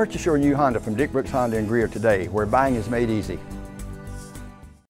Purchase your new Honda from Dick Brooks Honda in Greer today, where buying is made easy.